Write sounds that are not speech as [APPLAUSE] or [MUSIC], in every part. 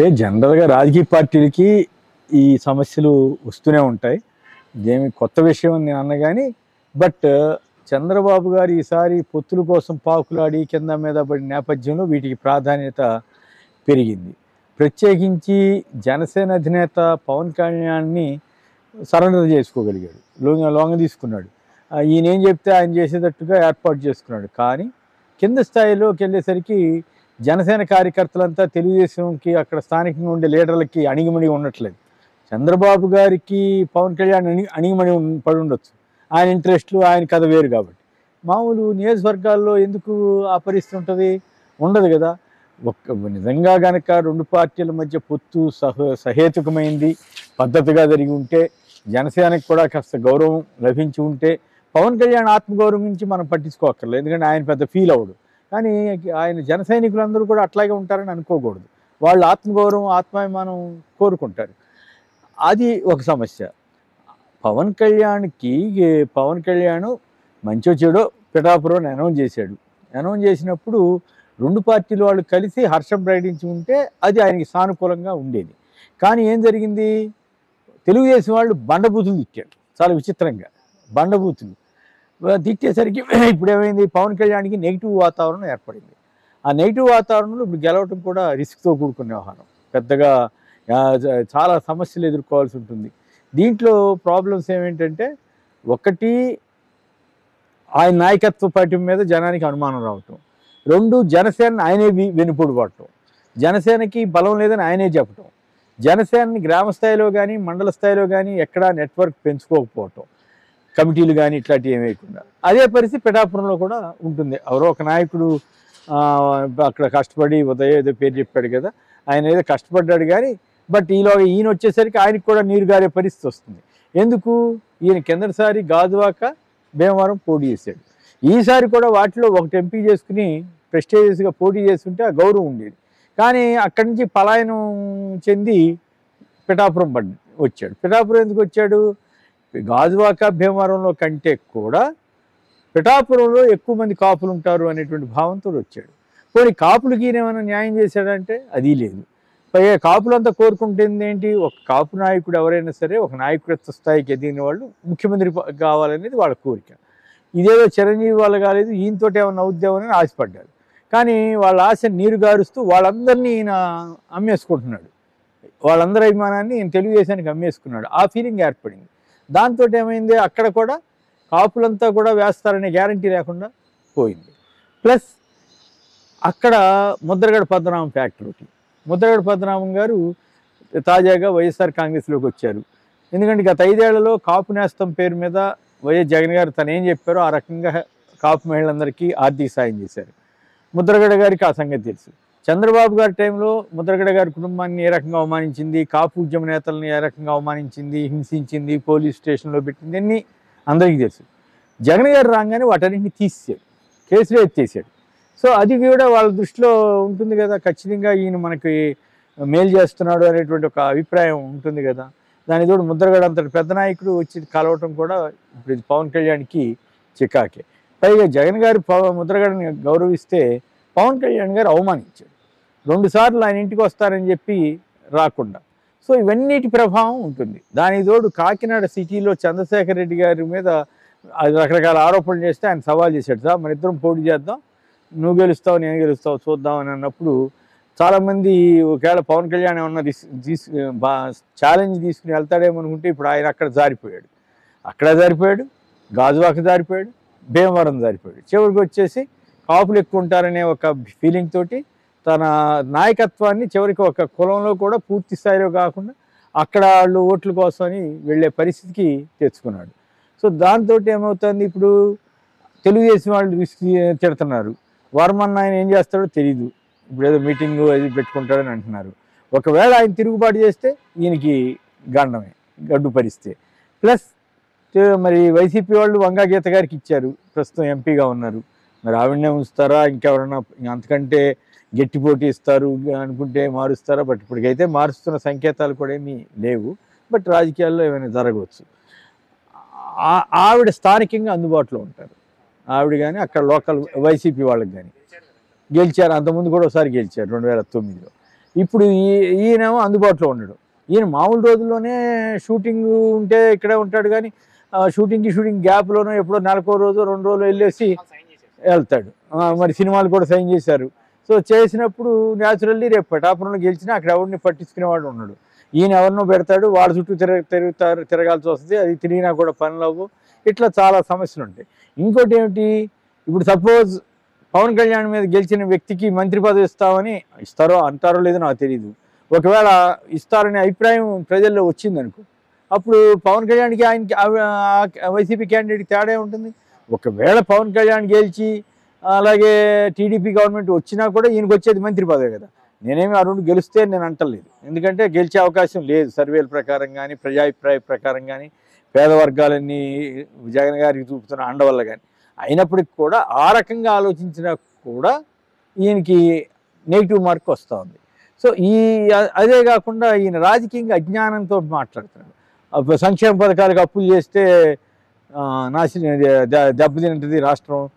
అంటే జనరల్గా రాజకీయ పార్టీలకి ఈ సమస్యలు వస్తూనే ఉంటాయి. ఇదేమి కొత్త విషయం అని నేను అన్న కానీ బట్ చంద్రబాబు గారు ఈసారి పొత్తుల కోసం పాకులాడి కింద మీద పడిన నేపథ్యంలో వీటికి ప్రాధాన్యత పెరిగింది. ప్రత్యేకించి జనసేన అధినేత పవన్ కళ్యాణ్ని సరెండర్ చేసుకోగలిగాడు. లోంగ లోంగ తీసుకున్నాడు. ఈయనేం ఈయన ఏం చెప్తే ఆయన చేసేటట్టుగా ఏర్పాటు చేసుకున్నాడు. కానీ కింద స్థాయిలోకి వెళ్ళేసరికి జనసేన కార్యకర్తలంతా తెలుగుదేశంకి అక్కడ స్థానికంగా ఉండే లీడర్లకి అణిగిమణి ఉండట్లేదు. చంద్రబాబు గారికి పవన్ కళ్యాణ్ అణి అణిగిమణి పడి ఉండొచ్చు. ఆయన ఇంట్రెస్ట్లు ఆయన కథ వేరు కాబట్టి. మామూలు నియోజకవర్గాల్లో ఎందుకు ఆ పరిస్థితి ఉంటుంది? ఉండదు కదా. ఒక్క నిజంగా గనక రెండు పార్టీల మధ్య పొత్తు సహ సహేతుకమైంది పద్ధతిగా జరిగి ఉంటే జనసేనకి కూడా కాస్త గౌరవం లభించి ఉంటే పవన్ కళ్యాణ్ ఆత్మగౌరవం గురించి మనం పట్టించుకోక్కర్లేదు. ఎందుకంటే ఆయన పెద్ద ఫీల్ అవడు కానీ ఆయన జన సైనికులందరూ కూడా అట్లాగే ఉంటారని అనుకోకూడదు. వాళ్ళు ఆత్మగౌరవం ఆత్మాభిమానం కోరుకుంటారు. అది ఒక సమస్య. పవన్ కళ్యాణ్కి పవన్ కళ్యాణ్ మంచో చెడో పిఠాపురం అనౌన్స్ చేశాడు. అనౌన్స్ చేసినప్పుడు రెండు పార్టీలు వాళ్ళు కలిసి హర్షం ప్రకటించి ఉంటే అది ఆయనకి సానుకూలంగా ఉండేది. కానీ ఏం జరిగింది? తెలుగుదేశం వాళ్ళు బండబూతులు తిట్టారు. చాలా విచిత్రంగా. బండబూతులు. దిచ్చేసరికి తిట్టేసరికి [CLEARS THROAT] ఇప్పుడు ఏమైంది పవన్ కళ్యాణ్కి నెగిటివ్ వాతావరణం ఏర్పడింది. ఆ నెగిటివ్ వాతావరణంలో ఇప్పుడు గెలవటం కూడా రిస్క్తో కూడుకున్న వ్యవహారం పెద్దగా చాలా సమస్యలు ఎదుర్కోవాల్సి ఉంటుంది. దీంట్లో ప్రాబ్లమ్స్ ఏమేంటంటే ఒకటి ఆయన నాయకత్వ పార్టీ మీద జనానికి అనుమానం రావటం. రెండు జనసేన ఆయనే వి- వెనుపొడు పడటం. జనసేనకి బలం లేదని ఆయనే చెప్పటం. జనసేనని గ్రామ స్థాయిలో కానీ మండల స్థాయిలో కానీ ఎక్కడా నెట్వర్క్ పెంచుకోకపోవటం. కమిటీలు కానీ ఇట్లాంటివి ఏమి వేయకుండా అదే పరిస్థితి పిఠాపురంలో కూడా ఉంటుంది. ఎవరో ఒక నాయకుడు అక్కడ కష్టపడి ఉదయం ఏదో పేరు చెప్పాడు కదా ఆయన ఏదో కష్టపడ్డాడు కానీ బట్ ఈలోగా ఈయన వచ్చేసరికి ఆయనకి కూడా నీరు గారే పరిస్థితి వస్తుంది. ఎందుకు? ఈయన కిందటిసారి గాజువాక భీమవరం పోటీ చేశాడు. ఈసారి కూడా వాటిలో ఒకటి ఎంపీ చేసుకుని ప్రెస్టేజియస్గా పోటీ చేస్తుంటే ఆ గౌరవం ఉండేది. కానీ అక్కడి నుంచి పలాయనం చెంది పిఠాపురం పడ్ వచ్చాడు. పిఠాపురం ఎందుకు వచ్చాడు? గాజువాక భీమవరంలో కంటే కూడా పిఠాపురంలో ఎక్కువ మంది కాపులు ఉంటారు అనేటువంటి భావంతో వచ్చాడు. పోనీ కాపులకి ఏమైనా న్యాయం చేశాడంటే అది లేదు. పైగా కాపులంతా కోరుకుంటుంది ఏంటి? ఒక కాపు నాయకుడు ఎవరైనా సరే ఒక నాయకుడత్వ స్థాయికి ఎదిగిన వాళ్ళు ముఖ్యమంత్రి కావాలనేది వాళ్ళ కోరిక. ఇదేదో చిరంజీవి వాళ్ళు కాలేదు ఈయనతో ఏమైనా అవుద్దామని ఆశపడ్డారు కానీ వాళ్ళ ఆశ నీరు గారుస్తూ వాళ్ళందరినీ ఈయన అమ్మేసుకుంటున్నాడు. వాళ్ళందరి అభిమానాన్ని ఈయన తెలుగుదేశానికి అమ్మేసుకున్నాడు. ఆ ఫీలింగ్ ఏర్పడింది. దాంతో ఏమైంది? అక్కడ కూడా కాపులంతా కూడా వేస్తారనే గ్యారంటీ లేకుండా పోయింది. ప్లస్ అక్కడ ముద్రగడ పద్మనాభం ఫ్యాక్టరీ ఒకటి. ముద్రగడ పద్మనాభం గారు తాజాగా వైఎస్ఆర్ కాంగ్రెస్లోకి వచ్చారు. ఎందుకంటే గత ఐదేళ్ళలో కాపు నేస్తం పేరు మీద వైఎస్ జగన్ గారు తను ఏం చెప్పారో ఆ రకంగా కాపు మహిళలందరికీ ఆర్థిక సాయం చేశారు. ముద్రగడ గారికి ఆ సంగతి తెలుసు. చంద్రబాబు గారి టైంలో ముద్రగడ గారి కుటుంబాన్ని ఏ రకంగా అవమానించింది కాపు ఉద్యమ నేతలను ఏ రకంగా అవమానించింది హింసించింది పోలీస్ స్టేషన్లో పెట్టింది అన్నీ అందరికీ తెలుసు. జగన్ గారు రాగానే వాటన్నింటినీ తీసేశాడు కేసులో ఎత్తేసాడు సో అది కూడా వాళ్ళ దృష్టిలో ఉంటుంది కదా ఖచ్చితంగా ఈయన మనకి మేలు చేస్తున్నాడు అనేటువంటి ఒక అభిప్రాయం ఉంటుంది కదా. దాని తోడు ముద్రగడ అంతటి పెద్ద నాయకుడు వచ్చి కలవటం కూడా ఇప్పుడు ఇది పవన్ కళ్యాణ్కి చికాకే. పైగా జగన్ గారు ముద్రగడని గౌరవిస్తే పవన్ కళ్యాణ్ గారు అవమానించాడు. రెండుసార్లు ఆయన ఇంటికి వస్తారని చెప్పి రాకుండా. సో ఇవన్నిటి ప్రభావం ఉంటుంది. దానికి తోడు కాకినాడ సిటీలో చంద్రశేఖర్ రెడ్డి గారి మీద అది రకరకాల ఆరోపణలు చేస్తే ఆయన సవాల్ చేశాడు. సార్ మన ఇద్దరం పోటీ చేద్దాం. నువ్వు గెలుస్తావు నేను గెలుస్తావు చూద్దాం అని అన్నప్పుడు చాలామంది ఒకవేళ పవన్ కళ్యాణ్ ఏమన్నా తీసు ఛాలెంజ్ తీసుకుని వెళ్తాడేమో అనుకుంటే ఇప్పుడు ఆయన అక్కడ జారిపోయాడు. అక్కడ జారిపోయాడు గాజువాక జారిపోయాడు భీమవరం జారిపోయాడు. చివరికి వచ్చేసి కాపులు ఎక్కువ ఉంటారనే ఒక ఫీలింగ్ తోటి తన నాయకత్వాన్ని చివరికి ఒక కులంలో కూడా పూర్తి స్థాయిలో కాకుండా అక్కడ వాళ్ళు ఓట్ల కోసమని వెళ్ళే పరిస్థితికి తెచ్చుకున్నాడు. సో దాంతో ఏమవుతుంది? ఇప్పుడు తెలుగుదేశం వాళ్ళు తిడుతున్నారు. వర్మన్ ఆయన ఏం చేస్తాడో తెలియదు ఇప్పుడు ఏదో మీటింగ్ అది పెట్టుకుంటాడని అంటున్నారు. ఒకవేళ ఆయన తిరుగుబాటు చేస్తే ఈయనకి గండమే గడ్డు పరిస్థితి ప్లస్ మరి వైసీపీ వాళ్ళు వంగా గీత గారికి ఇచ్చారు. ప్రస్తుతం ఎంపీగా ఉన్నారు. మరి ఆవిడనే ఉంచుతారా? ఇంకెవరన్నా అంతకంటే గట్టి పోటీ ఇస్తారు అనుకుంటే మారుస్తారా? బట్ ఇప్పటికైతే మారుస్తున్న సంకేతాలు కూడా ఏమీ లేవు. బట్ రాజకీయాల్లో ఏమైనా జరగవచ్చు. ఆ- ఆవిడ స్థానికంగా అందుబాటులో ఉంటారు. ఆవిడ కానీ అక్కడ లోకల్ వైసీపీ వాళ్ళకి కానీ గెలిచారు. అంతకుముందు కూడా ఒకసారి గెలిచారు రెండు వేల తొమ్మిదిలో. ఇప్పుడు ఈ ఈయనేమో అందుబాటులో ఉండడు. ఈయన మామూలు రోజుల్లోనే షూటింగ్ ఉంటే ఇక్కడే ఉంటాడు కానీ షూటింగ్కి షూటింగ్ గ్యాప్లోనో ఎప్పుడో నెలకో రోజు రెండు రోజులు వెళ్ళేసి వెళ్తాడు. మరి సినిమాలు కూడా సైన్ చేశారు. సో చేసినప్పుడు న్యాచురల్లీ రేపు పటాపురంలో గెలిచినా అక్కడ ఎవరిని పట్టించుకునేవాడు ఉన్నాడు. ఈయన ఎవరినో పెడతాడు వాళ్ళ చుట్టూ తిరగ తిరుగుతారు తిరగాల్సి వస్తుంది. అది తిరిగినా కూడా పనులు అవ్వు ఇట్లా చాలా సమస్యలు ఉంటాయి. ఇంకోటి ఏమిటి? ఇప్పుడు సపోజ్ పవన్ కళ్యాణ్ మీద గెలిచిన వ్యక్తికి మంత్రి పదవి ఇస్తామని ఇస్తారో అంటారో లేదో నాకు తెలియదు ఒకవేళ ఇస్తారనే అభిప్రాయం ప్రజల్లో వచ్చిందనుకో అప్పుడు పవన్ కళ్యాణ్కి ఆయనకి వైసీపీ క్యాండిడేట్కి తేడా ఉంటుంది ఒకవేళ పవన్ కళ్యాణ్ గెలిచి అలాగే టీడీపీ గవర్నమెంట్ వచ్చినా కూడా ఈయనకి వచ్చేది మంత్రి పదవి కదా. నేనేమి ఆ రెండు గెలిస్తే నేను అంటలేదు. ఎందుకంటే గెలిచే అవకాశం లేదు. సర్వేల ప్రకారం కానీ ప్రజాభిప్రాయ ప్రకారం కానీ పేద వర్గాలన్నీ జగన్ గారికి చూపుతున్న అండ వల్ల కానీ అయినప్పటికి కూడా ఆ రకంగా ఆలోచించినా కూడా ఈయనకి నెగిటివ్ మార్క్ వస్తూ ఉంది సో ఈ అదే కాకుండా ఈయన రాజకీయంగా అజ్ఞానంతో మాట్లాడుతున్నాడు. సంక్షేమ పథకాలకు అప్పులు చేస్తే నాశనం ద- రాష్ట్రం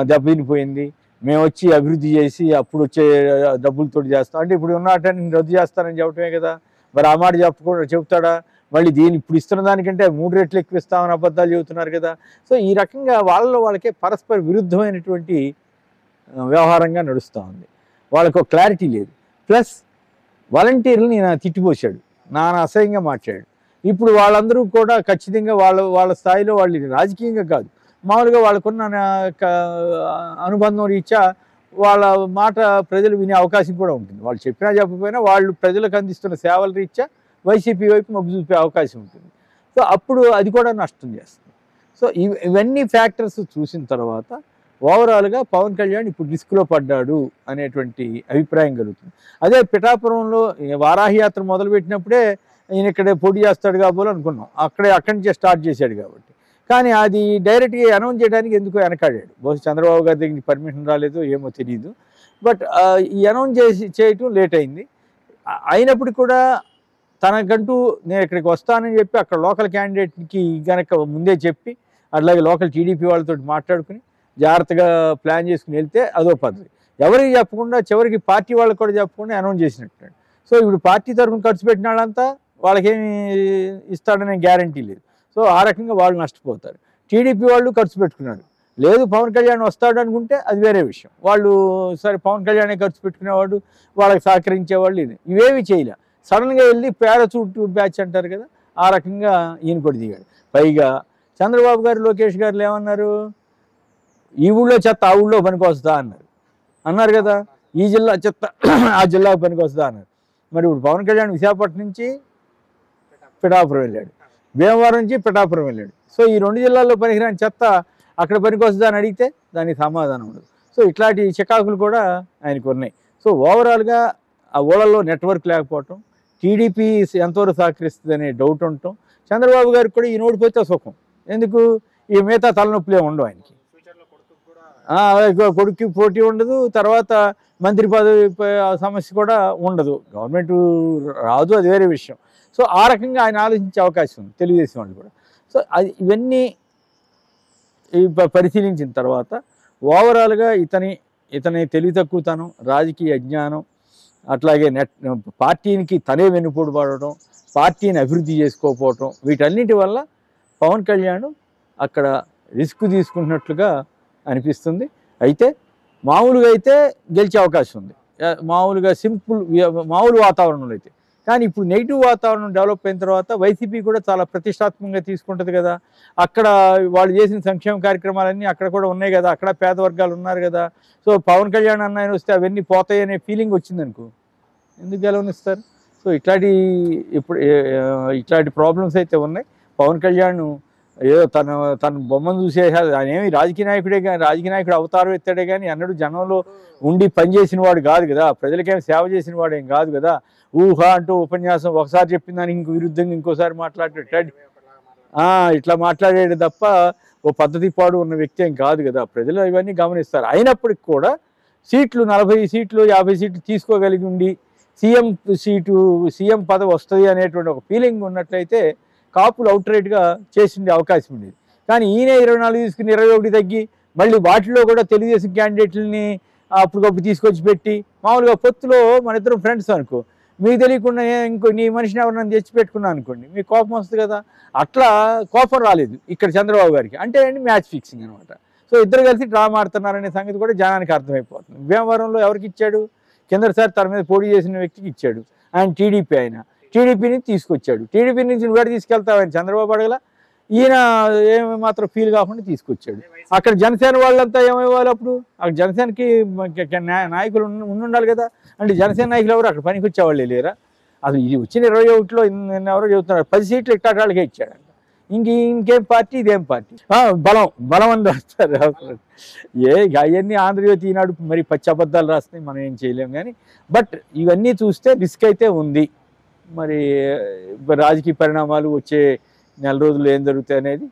దెబ్బతినిపోయింది. మేము వచ్చి అభివృద్ధి చేసి అప్పుడు వచ్చే డబ్బులతో చేస్తాం. అంటే ఇప్పుడు ఉన్నటాన్ని రద్దు చేస్తానని చెప్పటమే కదా. మరి ఆ మాట చెప్పకుండా చెప్తాడా? మళ్ళీ దీన్ని ఇప్పుడు ఇస్తున్న దానికంటే మూడు రెట్లు ఎక్కువ ఇస్తామని అబద్ధాలు చెబుతున్నారు కదా. సో ఈ రకంగా వాళ్ళలో వాళ్ళకే పరస్పర విరుద్ధమైనటువంటి వ్యవహారంగా నడుస్తూ ఉంది. వాళ్ళకు ఒక క్లారిటీ లేదు. ప్లస్ వాలంటీర్లు నేను తిట్టిపోశాడు. నాన్న అసహ్యంగా మాట్లాడాడు. ఇప్పుడు వాళ్ళందరూ కూడా ఖచ్చితంగా వాళ్ళ వాళ్ళ స్థాయిలో వాళ్ళు రాజకీయంగా కాదు. మామూలుగా వాళ్ళకున్న అనుబంధం రీత్యా వాళ్ళ మాట ప్రజలు వినే అవకాశం కూడా ఉంటుంది. వాళ్ళు చెప్పినా చెప్పకపోయినా వాళ్ళు ప్రజలకు అందిస్తున్న సేవల రీత్యా వైసీపీ వైపు మొగ్గు చూపే అవకాశం ఉంటుంది. సో అప్పుడు అది కూడా నష్టం చేస్తుంది. సో ఇవన్నీ ఫ్యాక్టర్స్ చూసిన తర్వాత ఓవరాల్గా పవన్ కళ్యాణ్ ఇప్పుడు రిస్క్లో పడ్డాడు అనేటువంటి అభిప్రాయం కలుగుతుంది. అదే పిఠాపురంలో ఈ వారాహి యాత్ర మొదలుపెట్టినప్పుడే ఈయన ఇక్కడే పోటీ చేస్తాడు కాబోలు అనుకున్నాం. అక్కడే అక్కడి నుంచే స్టార్ట్ చేశాడు కాబట్టి. కానీ అది డైరెక్ట్గా అనౌన్స్ చేయడానికి ఎందుకో వెనకాడాడు. బహుశా చంద్రబాబు గారి దగ్గర పర్మిషన్ రాలేదు ఏమో తెలియదు బట్ ఈ అనౌన్స్ చేసి చేయటం లేట్ అయింది. అయినప్పుడు కూడా తనకంటూ నేను ఇక్కడికి వస్తానని చెప్పి అక్కడ లోకల్ క్యాండిడేట్కి కనుక ముందే చెప్పి అట్లాగే లోకల్ టీడీపీ వాళ్ళతో మాట్లాడుకుని జాగ్రత్తగా ప్లాన్ చేసుకుని వెళ్తే అదో పద్ధతి. ఎవరికి చెప్పకుండా చివరికి పార్టీ వాళ్ళకి కూడా చెప్పకుండా అనౌన్స్ చేసినట్టు సో ఇప్పుడు పార్టీ తరఫున ఖర్చు పెట్టిన వాళ్ళంతా వాళ్ళకేమి ఇస్తాడనే గ్యారంటీ లేదు. సో ఆ రకంగా వాళ్ళు నష్టపోతారు. టీడీపీ వాళ్ళు ఖర్చు పెట్టుకున్నారు. లేదు పవన్ కళ్యాణ్ వస్తాడు అనుకుంటే అది వేరే విషయం. వాళ్ళు సరే పవన్ కళ్యాణే ఖర్చు పెట్టుకునేవాడు వాళ్ళకి సహకరించేవాళ్ళు ఇది. ఇవేవి చేయలే. సడన్గా వెళ్ళి పారాచూట్ బ్యాచ్ అంటారు కదా ఆ రకంగా ఈయన కూడా దిగాడు. పైగా చంద్రబాబు గారు లోకేష్ గారు ఏమన్నారు? ఈ ఊళ్ళో చెత్త ఆ ఊళ్ళో పనికొస్తా అన్నారు. అన్నారు కదా ఈ జిల్లా చెత్త ఆ జిల్లాకు పనికొస్తా అన్నారు. మరి ఇప్పుడు పవన్ కళ్యాణ్ విశాఖపట్నం నుంచి పిఠాపురం వెళ్ళాడు. భీమవరం నుంచి పిఠాపురం వెళ్ళాడు. సో ఈ రెండు జిల్లాల్లో పనికిరాని చెత్త అక్కడ పనికొస్తుందా అని అడిగితే దానికి సమాధానం ఉండదు. సో ఇట్లాంటి చికాకులు కూడా ఆయనకు ఉన్నాయి. సో ఓవరాల్గా ఆ ఊళ్ళల్లో నెట్వర్క్ లేకపోవటం టీడీపీ ఎంతవరకు సహకరిస్తుంది అనే డౌట్ ఉండటం చంద్రబాబు గారికి కూడా ఈ నోటిపోతే సుఖం. ఎందుకు? ఈ మిగతా తలనొప్పులే ఉండవు ఆయనకి. ఆ, కొ- కొడుక్కి పోటీ ఉండదు. తర్వాత మంత్రి పదవి సమస్య కూడా ఉండదు. గవర్నమెంట్ రాదు అది వేరే విషయం. సో ఆ రకంగా ఆయన ఆలోచించే అవకాశం ఉంది తెలుగుదేశం వాళ్ళు కూడా. సో అది ఇవన్నీ ఈ ప- పరిశీలించిన తర్వాత ఓవరాల్గా ఇతని ఇతని తెలివి తక్కువతనం రాజకీయ అజ్ఞానం అట్లాగే నెట్ పార్టీకి తనే వెన్నుపోటు పడటం పార్టీని అభివృద్ధి చేసుకోకపోవటం వీటన్నిటి వల్ల పవన్ కళ్యాణ్ అక్కడ రిస్క్ తీసుకుంటున్నట్లుగా అనిపిస్తుంది. అయితే మామూలుగా అయితే గెలిచే అవకాశం ఉంది. మామూలుగా సింపుల్ మామూలు వాతావరణంలో అయితే. కానీ ఇప్పుడు నెగిటివ్ వాతావరణం డెవలప్ అయిన తర్వాత వైసీపీ కూడా చాలా ప్రతిష్టాత్మకంగా తీసుకుంటుంది కదా. అక్కడ వాళ్ళు చేసిన సంక్షేమ కార్యక్రమాలన్నీ అక్కడ కూడా ఉన్నాయి కదా. అక్కడ పేద వర్గాలు ఉన్నారు కదా. సో పవన్ కళ్యాణ్ అన్న ఆయన వస్తే అవన్నీ పోతాయి అనే ఫీలింగ్ వచ్చింది అనుకో. ఎందుకు గెలవనిస్తారు సో ఇట్లాంటి ఇప్పుడు ఇట్లాంటి ప్రాబ్లమ్స్ అయితే ఉన్నాయి. పవన్ కళ్యాణ్ ఏదో తన తన బొమ్మను చూసేసాడు ఆయన ఏమి రాజకీయ నాయకుడే కానీ రాజకీయ నాయకుడు అవతారం ఎత్తాడే కానీ అన్నడు జనంలో ఉండి పనిచేసిన వాడు కాదు కదా. ప్రజలకేం సేవ చేసిన వాడు ఏం కాదు కదా. ఊహ అంటూ ఉపన్యాసం ఒకసారి చెప్పిన దానికి ఇంకో విరుద్ధంగా ఇంకోసారి మాట్లాడేటాడు ఆ, ఇట్లా మాట్లాడేది తప్ప ఓ పద్ధతి పాడు ఉన్న వ్యక్తి ఏం కాదు కదా. ప్రజలు ఇవన్నీ గమనిస్తారు. అయినప్పటికి కూడా సీట్లు నలభై సీట్లు యాభై సీట్లు తీసుకోగలిగి ఉండి సీఎం సీటు సీఎం పదవి వస్తుంది అనేటువంటి ఒక ఫీలింగ్ ఉన్నట్లయితే కాపులు అవుట్ రైట్గా చేసిండే అవకాశం ఉండేది కానీ ఈయన ఇరవై నాలుగు తీసుకుని ఇరవై ఒకటి తగ్గి మళ్ళీ వాటిలో కూడా తెలుగుదేశం క్యాండిడేట్లని అప్పటికప్పుడు తీసుకొచ్చి పెట్టి మామూలుగా పొత్తులో మన ఇద్దరు ఫ్రెండ్స్ అనుకో. మీకు తెలియకుండా ఇంకో నీ మనిషిని ఎవరైనా తెచ్చి పెట్టుకున్నాను అనుకోండి. మీకు కోపం వస్తుంది కదా. అట్లా కోపం రాలేదు ఇక్కడ చంద్రబాబు గారికి. అంటే ఏంటి మ్యాచ్ ఫిక్సింగ్ అనమాట సో ఇద్దరు కలిసి డ్రామా ఆడుతున్నారనే సంగతి కూడా జనానికి అర్థమైపోతుంది. భీమవరంలో ఎవరికి ఇచ్చాడు? కిందసారి తన మీద పోటీ చేసిన వ్యక్తికి ఇచ్చాడు. ఆయన టీడీపీ అయినా. టీడీపీని తీసుకొచ్చాడు. టీడీపీ నుంచి నువ్వు ఎక్కడ తీసుకెళ్తావు చంద్రబాబు అడగల. ఈయన ఏమి మాత్రం ఫీల్ కాకుండా తీసుకొచ్చాడు. అక్కడ జనసేన వాళ్ళంతా ఏమయ్యేవాళ్ళు అప్పుడు? అక్కడ జనసేనకి నాయకులు ఉన్న- ఉండుండాలి కదా. అంటే జనసేన నాయకులు ఎవరు? అక్కడ పనికి వచ్చేవాళ్ళు లేరా? అసలు ఇది వచ్చిన ఇరవై ఒకటిలో ఎవరో చెబుతున్నారు. పది సీట్లు ఇట్టాటాళ్ళకే ఇచ్చాడంట ఇచ్చాడు ఇంక ఇంకేం పార్టీ? ఇదేం పార్టీ? బలం బలం అని రాస్తారు ఏ అవన్నీ ఆంధ్రజ్యోతి ఈనాడు మరి పచ్చి రాస్తాయి మనం ఏం చేయలేం కానీ. బట్ ఇవన్నీ చూస్తే రిస్క్ అయితే ఉంది. మరి రాజకీయ పరిణామాలు వచ్చే నెల రోజులు ఏం జరుగుతాయి అనేది